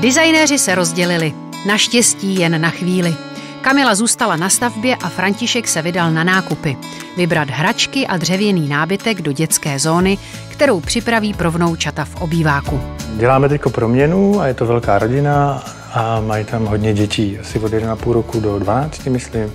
Designéři se rozdělili, naštěstí jen na chvíli. Kamila zůstala na stavbě a František se vydal na nákupy. Vybrat hračky a dřevěný nábytek do dětské zóny, kterou připraví pro vnoučata v obýváku. Děláme teď proměnu a je to velká rodina a mají tam hodně dětí, asi od 1,5 roku do 12, myslím.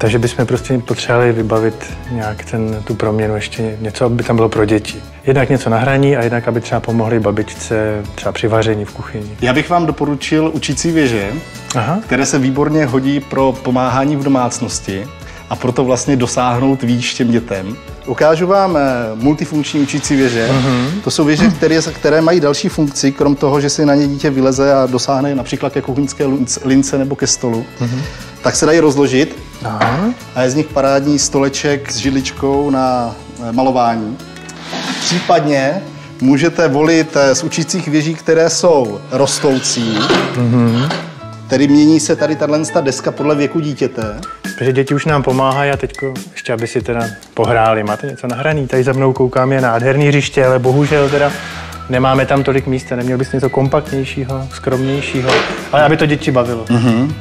Takže bychom prostě potřebovali vybavit nějak ten, tu proměnu ještě něco, aby tam bylo pro děti. Jednak něco na hraní a jednak, aby třeba pomohli babičce třeba při vaření v kuchyni. Já bych vám doporučil učící věže, Aha. které se výborně hodí pro pomáhání v domácnosti a proto vlastně dosáhnout výš těm dětem. Ukážu vám eh, multifunkční učící věže. Uh-huh. To jsou věže, které, které mají další funkci, krom toho, že si na ně dítě vyleze a dosáhne například ke kuchyňské lince nebo ke stolu. Uh-huh. Tak se dají rozložit Aha. a je z nich parádní stoleček s židličkou na eh, malování. Případně můžete volit eh, z učících věží, které jsou rostoucí, uh-huh. tedy mění se tady tato deska podle věku dítěte. Takže děti už nám pomáhají a teď ještě, aby si teda pohráli. Máte něco nahraný? Tady za mnou koukám je nádherný hřiště, ale bohužel teda nemáme tam tolik místa. Neměl bys něco kompaktnějšího, skromnějšího, ale aby to děti bavilo. Mm-hmm.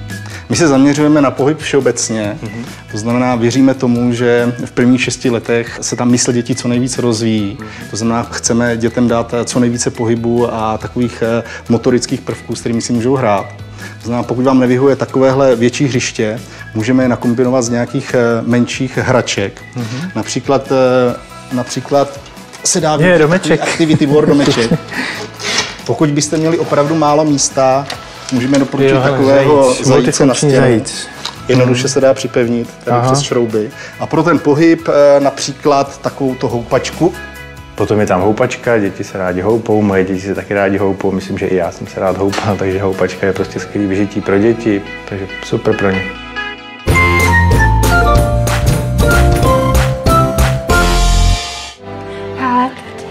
My se zaměřujeme na pohyb všeobecně, mm-hmm. to znamená, věříme tomu, že v prvních šesti letech se tam mysl dětí co nejvíce rozvíjí. Mm-hmm. To znamená, chceme dětem dát co nejvíce pohybu a takových eh, motorických prvků, s kterými si můžou hrát. To znamená, pokud vám nevyhuje takovéhle větší hřiště, můžeme je nakombinovat z nějakých eh, menších hraček. Mm-hmm. Například, eh, například se dá. Activity War domeček. Pokud byste měli opravdu málo místa, můžeme doporučit jo, takového zajíc, zajíce na stěnu. Zajíc. Jednoduše se dá připevnit tady přes šrouby. A pro ten pohyb eh, například takovou to houpačku, Potom je tam houpačka, děti se rádi houpou, moje děti se taky rádi houpou, myslím, že i já jsem se rád houpal, takže houpačka je prostě skvělý vyžití pro děti, takže super pro ně.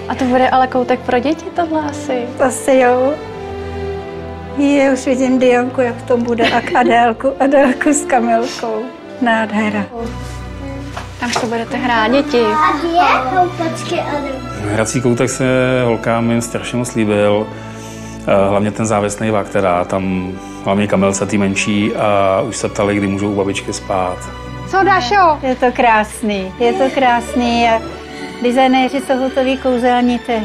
A to bude ale koutek pro děti tohle asi? Asi jo. Je, už vidím Dionku, jak to bude, a Adélku, Adélku s Kamilkou. Nádhera. Tam se budete hrát, děti. A dvě houpačky a Hrací koutek se holkám jen strašně moc líbil. Eh, hlavně ten závěsný vák, teda tam hlavně kamelce ty menší a už se ptali, kdy můžou u babičky spát. Co Dašo? Je to krásný, je to krásný a designéři jsou hotoví kouzelníci.